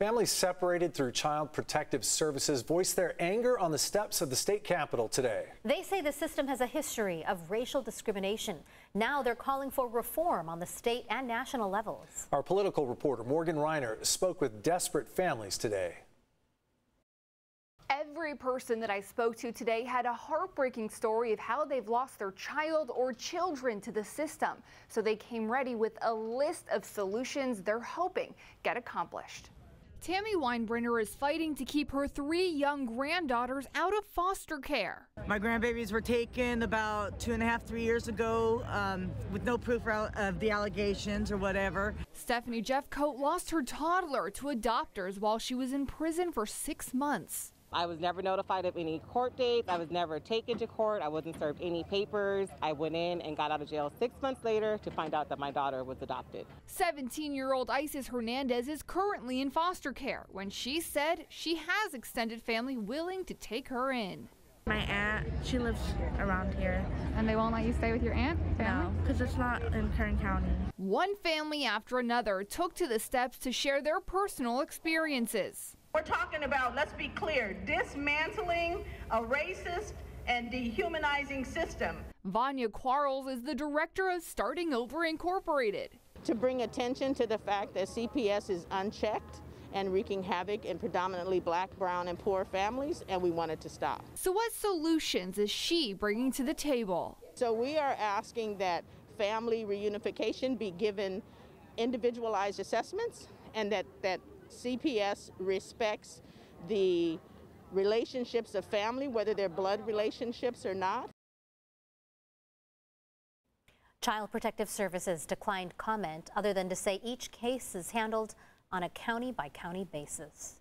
Families separated through Child Protective Services voiced their anger on the steps of the state capitol today. They say the system has a history of racial discrimination. Now they're calling for reform on the state and national levels. Our political reporter Morgan Rynor spoke with desperate families today. Every person that I spoke to today had a heartbreaking story of how they've lost their child or children to the system. So they came ready with a list of solutions they're hoping get accomplished. Tammy Weinbrenner is fighting to keep her three young granddaughters out of foster care. My grandbabies were taken about two and a half, three years ago um, with no proof of the allegations or whatever. Stephanie Jeffcoat lost her toddler to adopters while she was in prison for six months. I was never notified of any court dates. I was never taken to court. I wasn't served any papers. I went in and got out of jail six months later to find out that my daughter was adopted. 17 year old Isis Hernandez is currently in foster care when she said she has extended family willing to take her in. My aunt, she lives around here. And they won't let you stay with your aunt? Family? No, because it's not in Kern County. One family after another took to the steps to share their personal experiences. We're talking about, let's be clear, dismantling a racist and dehumanizing system. Vanya Quarles is the director of Starting Over Incorporated. To bring attention to the fact that CPS is unchecked and wreaking havoc in predominantly black, brown, and poor families, and we wanted to stop. So, what solutions is she bringing to the table? So, we are asking that family reunification be given individualized assessments and that, that CPS respects the relationships of family, whether they're blood relationships or not. Child Protective Services declined comment other than to say each case is handled on a county by county basis.